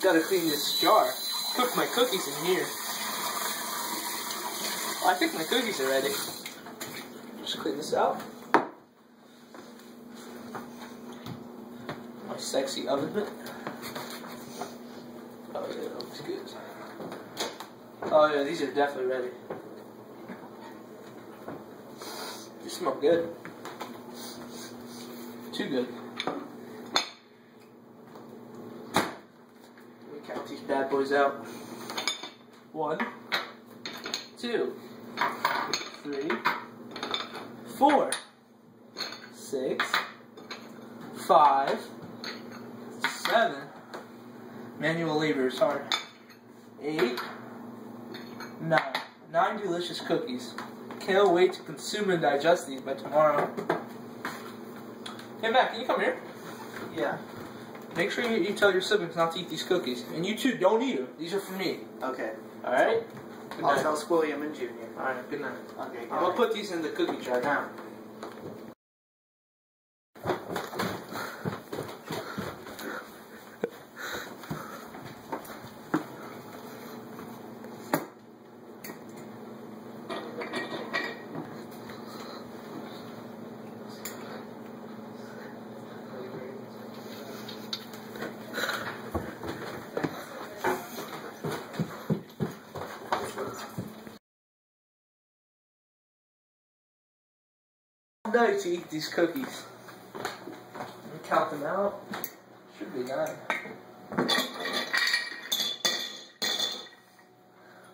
Gotta clean this jar. Cook my cookies in here. Oh, I think my cookies are ready. Just clean this out. My sexy oven mitt. Oh yeah, that looks good. Oh yeah, these are definitely ready. They smell good. Too good. Let me count these bad boys out. One, two, three, four, six, five, seven. Manual labor is hard. Eight, nine. Nine delicious cookies. Can't wait to consume and digest these by tomorrow. Hey Matt, can you come here? Yeah. Make sure you, you tell your siblings not to eat these cookies. And you too, don't eat them. These are for me. Okay. Alright? Good I'll night. tell Squilliam and Junior. Alright, good night. Okay. I'm gonna put these in the cookie jar now. Night to eat these cookies. Count them out. Should be nine.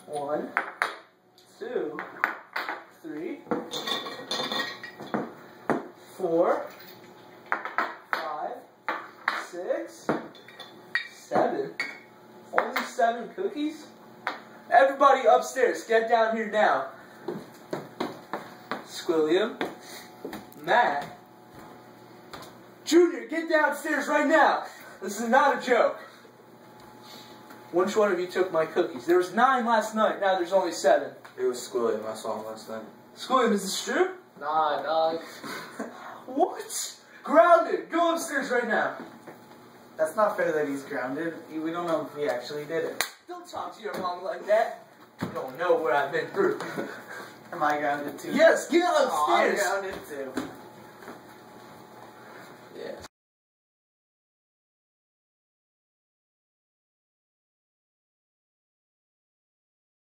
One, two, three, four, five, six, seven. Only seven cookies? Everybody upstairs, get down here now. Squilliam, Matt, Junior, get downstairs right now. This is not a joke. Which one of you took my cookies? There was nine last night. Now there's only seven. It was Squilliam. I saw him last night. Squilliam, is this true? Nah, nah. What? Grounded. Go upstairs right now. That's not fair that he's grounded. We don't know if he actually did it. Don't talk to your mom like that. You don't know what I've been through. Am I grounded too? yes, get Oh, I'm upstairs. grounded too. yes.